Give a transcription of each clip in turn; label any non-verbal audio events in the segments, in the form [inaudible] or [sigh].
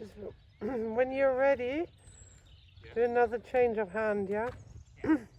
Just [clears throat] when you're ready, Yeah. do another change of hand, yeah? [clears throat]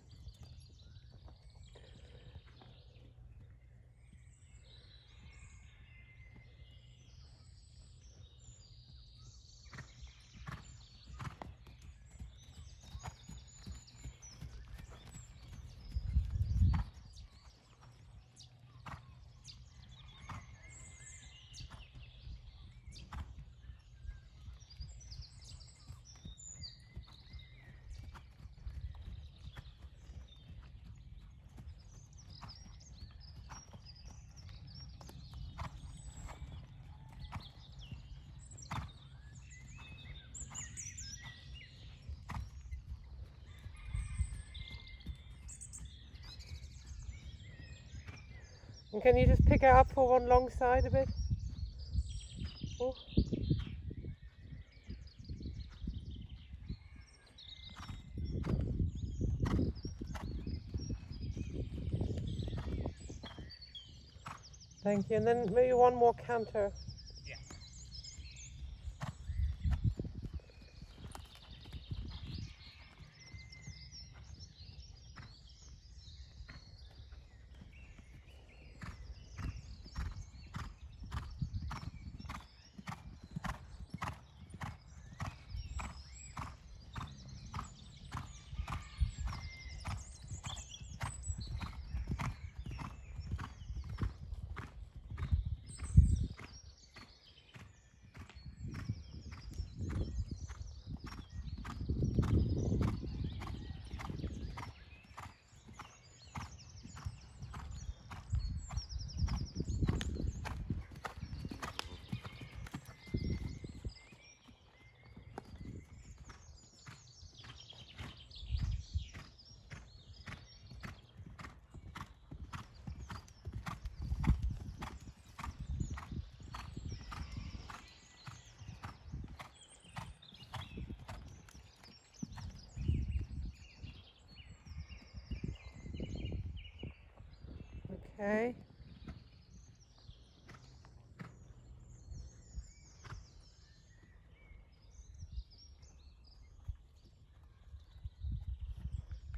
And can you just pick it up for one long side a bit? Oh. Thank you. And then maybe one more canter. Yeah. Okay.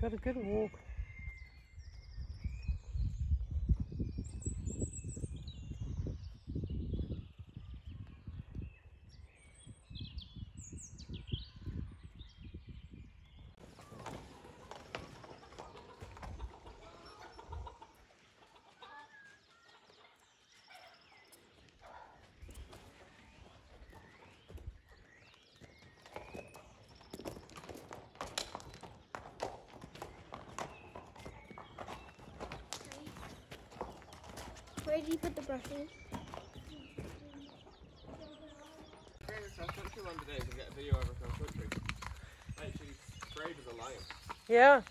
Got a good walk. Where did you put the brushes? I'll touch you one today to get a video of her from country. Like she's brave as a lion. Yeah.